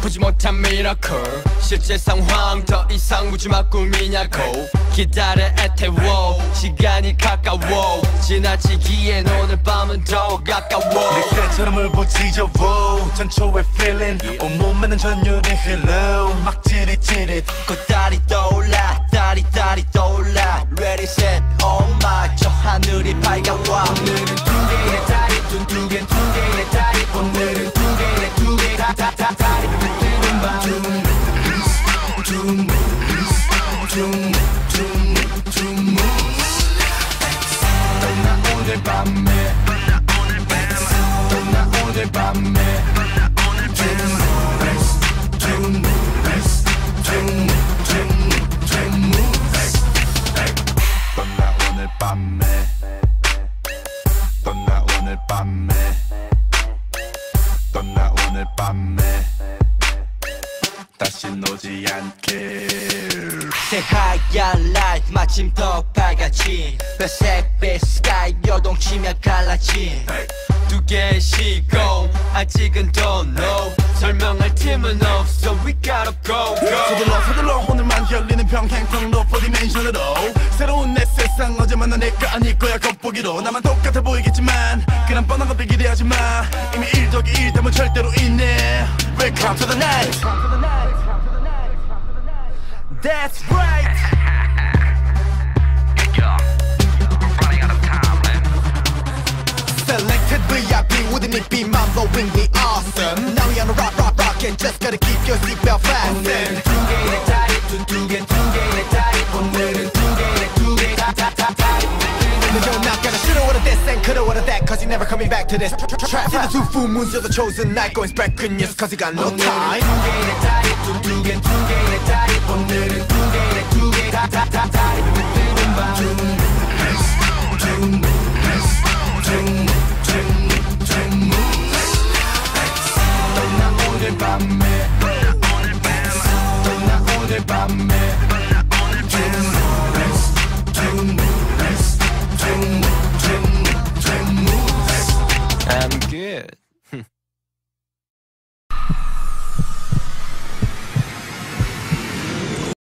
보지 못한 miracle. 실제 상황 더 이상 묻지마 꿈이냐고. 기다려 애태워. 시간이 가까워. 지나치기엔 오늘 밤은 더 아까워. 늑대처럼 울부짖어 워 전초의 feeling. 온몸에는 전율이 흘러 막 찌릿찌릿. 곧 달이 떠올라. 달이 달이 떠올라. Ready set oh 밤에. 떠나 오늘 밤에. 떠나 오늘 밤에. 다시 오지 않게. 새하얀 light 마침 더 밝아진. 회색빛 sky 요동치며 갈라진. 두 개의 시공 아직은 don't know 설명할 틈은 없어. We gotta go go. 서둘러 서둘러. 오늘만 열리는 평행 통로 4 dimension으로. 새로운 내 세상 어제 만 난 내가 아닐 거야 겉보기로. 나만 똑같아 보이겠지만 그런 뻔한 것들 기대하지 마. 이미 1 더하기 1 되면 절대로 있네. Welcome to the night. That's right. Selected VIP, wouldn't it be Just gotta keep your seatbelt fast. 오늘은 두 개의 We're not gonna this and that Cause you're never coming back to this. Trap See the two full moons, you're the chosen night Going spread good news cause you got no time. 두 개의 자리, 두 개의 자리 오늘은 두 개의 두 개, 다, Um, good.